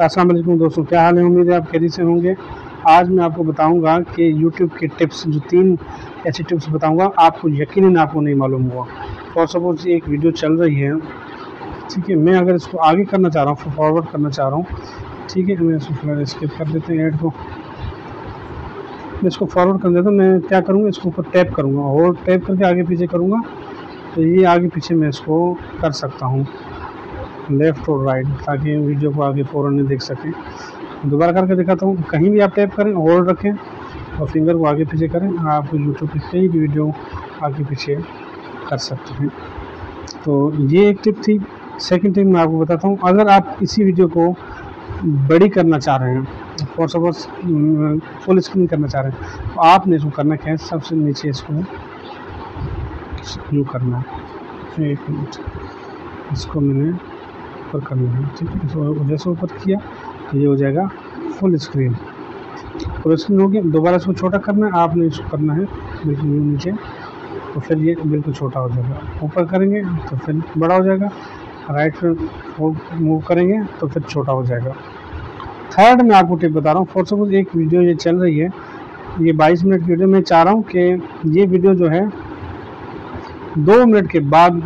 असलम दोस्तों, क्या हाल है? उम्मीद है आप खैरी से होंगे। आज मैं आपको बताऊँगा कि YouTube के टिप्स, जो तीन ऐसे टिप्स बताऊँगा, आपको यकीनन आपको नहीं मालूम हुआ फॉर सपोज़ एक वीडियो चल रही है, ठीक है, मैं अगर इसको आगे करना चाह रहा हूँ फॉरवर्ड करना चाह रहा हूँ, ठीक है, मैं इसको फ़िलहाल स्किप कर देते हैं ऐड को। मैं इसको फॉरवर्ड कर देता हूँ, मैं क्या करूँगा, इसको ऊपर टैप करूँगा और टैप करके आगे पीछे करूँगा तो ये आगे पीछे मैं इसको कर सकता हूँ। लेफ़्ट और राइट ताकि वीडियो को आगे फ़ौरन नहीं देख सकें। दोबारा करके दिखाता हूँ, कहीं भी आप टैप करें होल्ड रखें और फिंगर को आगे पीछे करें, आप यूट्यूब पे कई भी वीडियो आगे पीछे कर सकते हैं। तो ये एक टिप थी। सेकंड टिप मैं आपको बताता हूँ, अगर आप इसी वीडियो को बड़ी करना चाह रहे हैं फॉर सपोज़ फुल स्क्रीन करना चाह रहे हैं तो आपने इसको करना क्या है, सबसे नीचे इसको यू करना है। एक मिनट इसको मैंने ऊपर करना है, ठीक है? इसको जैसे ऊपर किया तो ये हो जाएगा फुल स्क्रीन फुल स्क्रीन हो गया दोबारा इसको छोटा करना है, आपने इसको करना है, बिल्कुल नीचे तो फिर ये बिल्कुल छोटा हो जाएगा। ऊपर करेंगे तो फिर बड़ा हो जाएगा राइट मूव करेंगे तो फिर छोटा हो जाएगा। थर्ड मैं आपको टिप बता रहा हूँ फॉर सपोज़ एक वीडियो ये चल रही है, ये 22 मिनट की वीडियो मैं चाह रहा हूँ कि ये वीडियो जो है, दो मिनट के बाद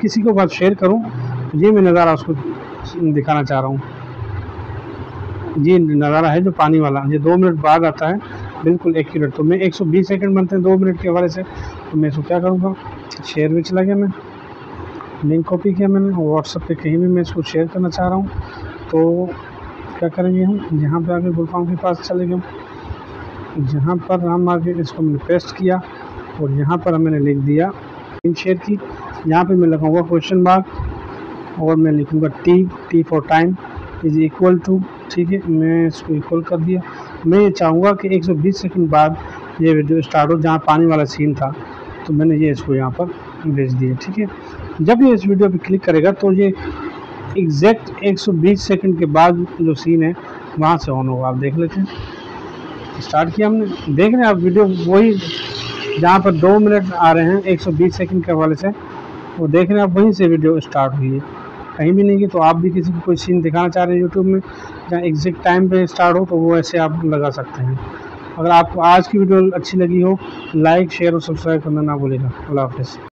किसी को बात शेयर करूँ ये मैं नज़ारा उसको दिखाना चाह रहा हूँ। ये नज़ारा है जो पानी वाला, ये दो मिनट बाद आता है। बिल्कुल एक्यूरेट तो मैं 120 सेकंड बनते हैं दो मिनट के हवाले से। तो मैं इसको क्या करूँगा? शेयर में चला गया मैं। लिंक कॉपी किया मैंने व्हाट्सअप पे कहीं भी मैं इसको शेयर करना चाह रहा हूँ। तो क्या करेंगे हम? यहाँ पे आगे गुलफाम के पास चले गए जहाँ पर हम आगे इसको मैंने पेस्ट किया, और यहाँ पर मैंने लिख दिया, लिंक शेयर की। यहाँ पे मैं लगाऊँगा क्वेश्चन मार्क। और मैं लिखूँगा T T for time is equal to ठीक है, मैं इसको इक्वल कर दिया। मैं ये चाहूँगा कि 120 सेकंड बाद ये वीडियो स्टार्ट हो, जहाँ पानी वाला सीन था तो मैंने ये इसको यहाँ पर भेज दिया, ठीक है। जब ये इस वीडियो पे क्लिक करेगा तो ये एग्जैक्ट 120 सेकंड के बाद जो सीन है, वहाँ से ऑन होगा, आप देख लेते हैं। स्टार्ट किया हमने। देख रहे हैं आप वीडियो वही जहाँ पर दो मिनट आ रहे हैं 120 सेकंड के हवाले से। वो देख रहे हैं, आप वहीं से वीडियो स्टार्ट हुई है। कहीं भी नहीं कि तो आप भी किसी को कोई सीन दिखाना चाह रहे हैं यूट्यूब में जहाँ एग्जैक्ट टाइम पे स्टार्ट हो तो वो ऐसे आप लगा सकते हैं। अगर आपको आज की वीडियो अच्छी लगी हो लाइक शेयर और सब्सक्राइब करना ना भूलेगा। अल्लाह हाफिज़।